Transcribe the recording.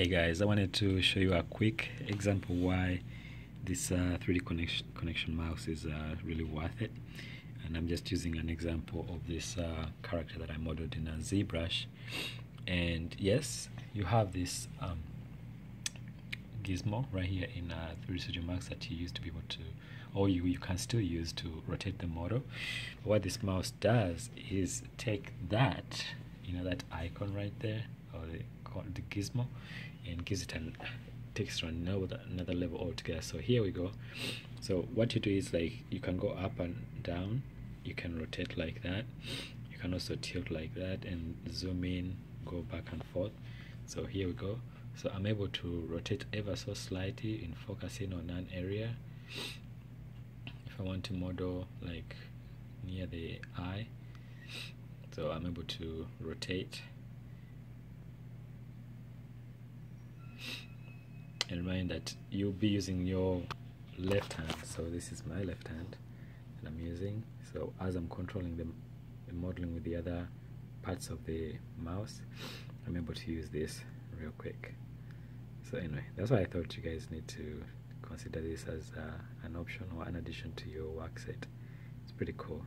Hey guys, I wanted to show you a quick example why this uh, 3D Connexion, Connexion mouse is uh, really worth it. And I'm just using an example of this uh, character that I modeled in a ZBrush. And yes, you have this um, gizmo right here in uh, 3D Studio Max that you used to be able to, or you, you can still use to rotate the model. But what this mouse does is take that, you know, that icon right there, or the, the gizmo, and gives it an takes to another another level altogether. So here we go. So what you do is like you can go up and down, you can rotate like that, you can also tilt like that and zoom in, go back and forth. So here we go. So I'm able to rotate ever so slightly in focusing on an area. If I want to model like near the eye, so I'm able to rotate and remind that you'll be using your left hand. So this is my left hand that I'm using. So as I'm controlling the, the modeling with the other parts of the mouse I'm able to use this real quick. So anyway that's why I thought you guys need to consider this as uh, an option or an addition to your work set. It's pretty cool